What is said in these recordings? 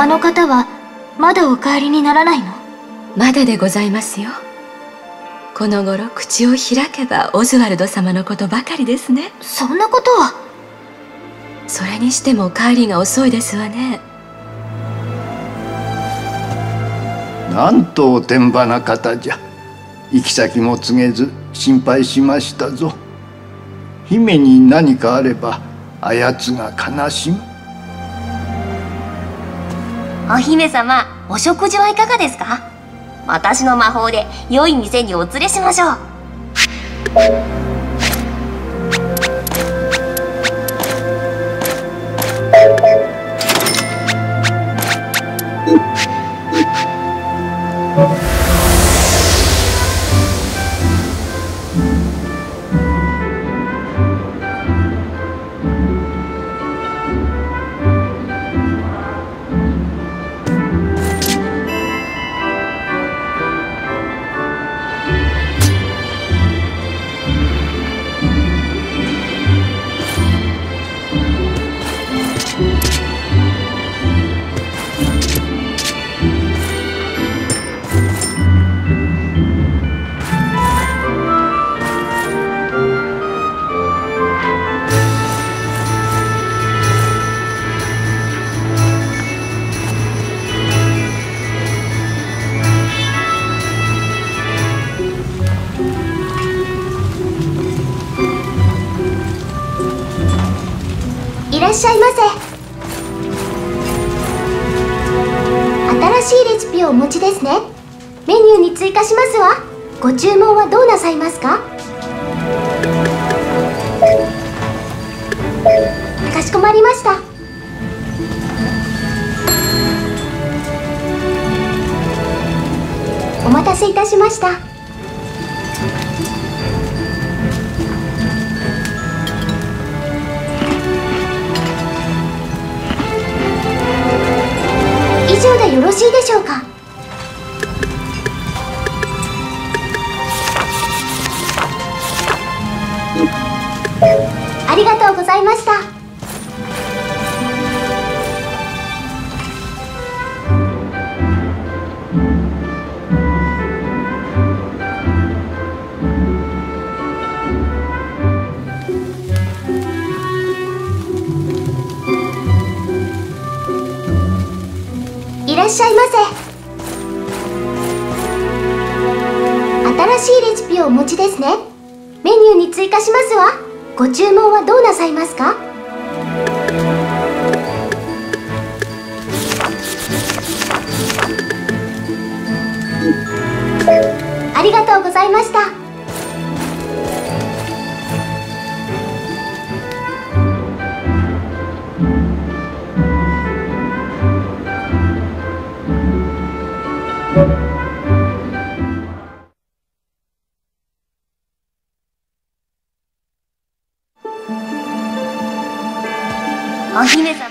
あの方はまだお帰りにならないの？まだでございますよ。この頃口を開けばオズワルド様のことばかりですね。そんなことは？それにしても帰りが遅いですわね。なんとおてんばな方じゃ。行き先も告げず心配しましたぞ。姫に何かあればあやつが悲しむお姫様お食事はいかがですか？私の魔法で良い店にお連れしましょう。らっしゃいませ。新しいレシピをお持ちですね。メニューに追加しますわ。ご注文はどうなさいますか？かしこまりました。お待たせいたしました。ろしいでしょうか？ありがとうございました。っしゃいませ。新しいレシピをお持ちですね。メニューに追加しますわ。ご注文はどうなさいますか？ありがとうございました。お姫様。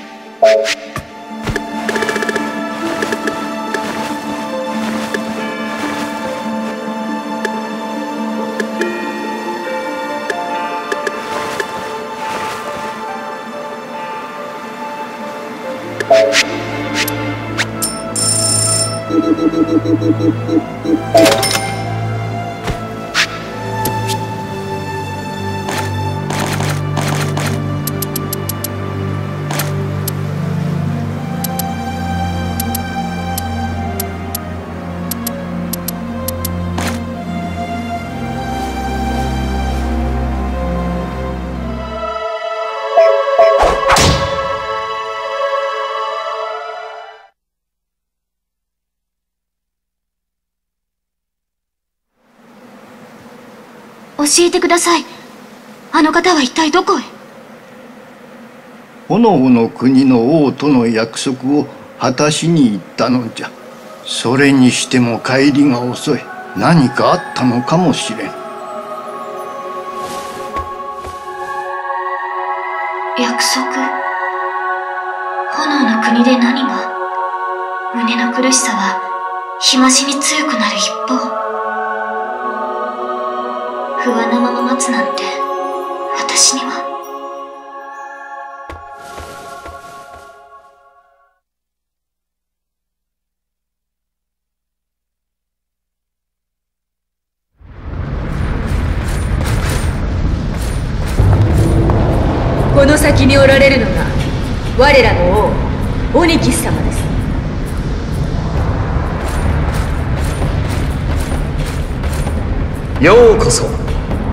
Thank you. えてください。あの方は一体どこへ？炎の国の王との約束を果たしに行ったのじゃ。それにしても帰りが遅い。何かあったのかもしれん。約束。炎の国で何が胸の苦しさは日増しに強くなる一方術なんて私には。この先におられるのが我らの王オニキス様ですようこそ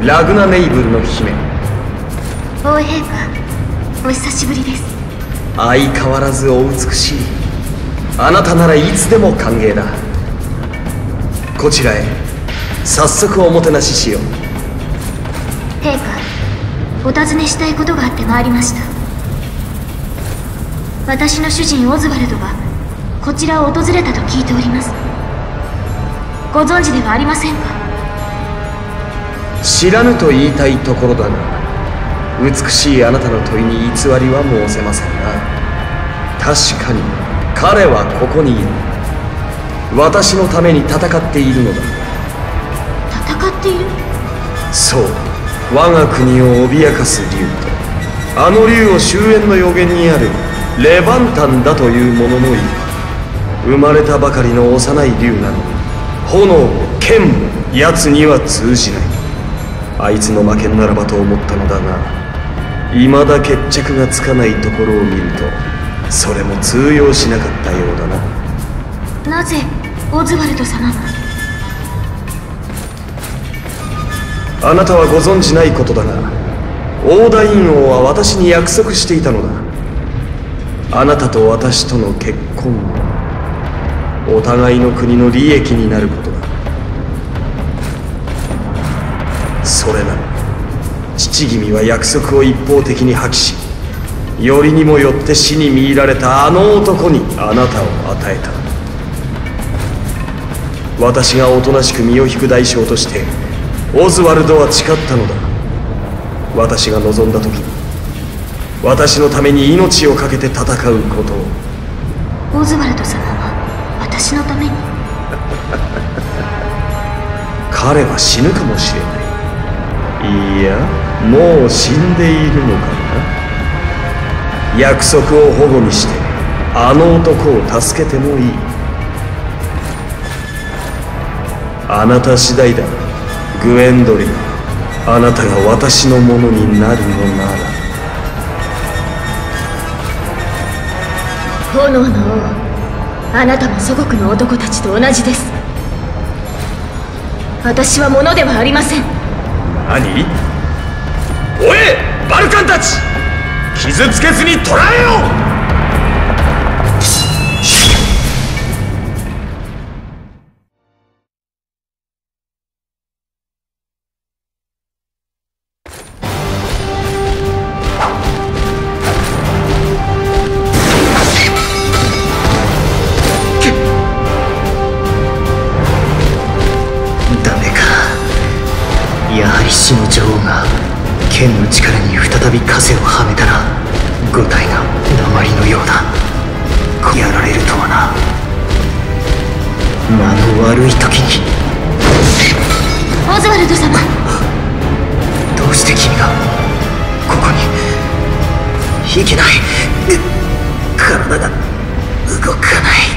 ラグナ・ネイブルの姫。王陛下お久しぶりです。相変わらずお美しい。あなたならいつでも歓迎だ。こちらへ。早速おもてなししよう。陛下お尋ねしたいことがあって参りました。私の主人オズワルドがこちらを訪れたと聞いております。ご存知ではありませんか？知らぬと言いたいところだが美しいあなたの問いに偽りは申せませんな確かに彼はここにいる。私のために戦っているのだ。戦っている？そう。我が国を脅かす竜とあの竜を終焉の予言にあるレバンタンだという者もいる生まれたばかりの幼い竜なのに炎も剣も奴には通じないあいつの負けならばと思ったのだが未だ決着がつかないところを見るとそれも通用しなかったようだな。なぜオズワルド様が？あなたはご存じないことだがオーダイン王は私に約束していたのだ。あなたと私との結婚お互いの国の利益になることだそれな父君は約束を一方的に破棄しよりにもよって死に見入られたあの男にあなたを与えた。私がおとなしく身を引く代償としてオズワルドは誓ったのだ。私が望んだ時に私のために命を懸けて戦うことを。オズワルド様は私のために。彼は死ぬかもしれないいやもう死んでいるのかな？約束を保護にしてあの男を助けてもいい。あなた次第だ。グエンドリンあなたが私のものになるのなら。炎の王あなたも祖国の男たちと同じです。私は物ではありません。何おえバルカンたち。傷つけずに捕らえよう。再び風をはめたら五体が鉛のようだ。こやられるとはな。間の悪い時に。オズワルド様。どうして君がここにいけない。う体が動かない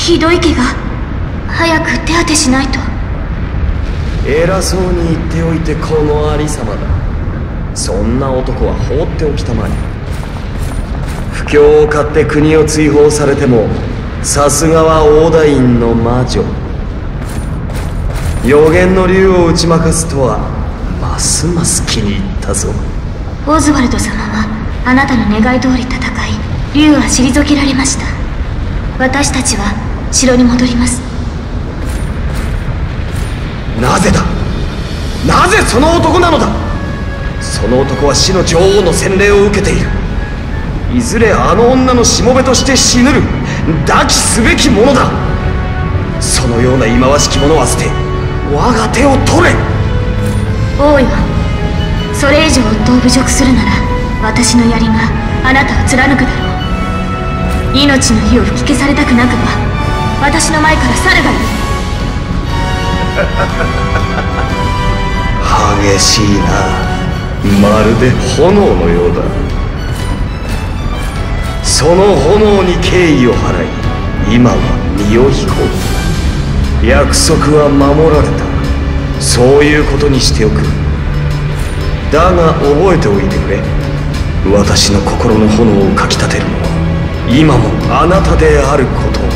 ひどい怪我早く手当てしないと。偉そうに言っておいてこのありさまだ。そんな男は放っておきたまえ。不況を買って国を追放されてもさすがは大太院の魔女。予言の竜を打ち負かすとはますます気に入ったぞ。オズワルド様はあなたの願い通り戦い竜は退けられました。私たちは城に戻ります。なぜだ？なぜその男なのだ？その男は死の女王の洗礼を受けている。いずれあの女のしもべとして死ぬる。抱きすべきものだ。そのような忌まわしき者は捨て我が手を取れ。王よそれ以上夫を侮辱するなら私の槍があなたを貫くだろう。命の火を吹き消されたくなくば私の前から去るがいい激しいな。まるで炎のようだ。その炎に敬意を払い今は身を引こう。約束は守られた。そういうことにしておく。だが覚えておいてくれ。私の心の炎をかきたてるのは今もあなたであることを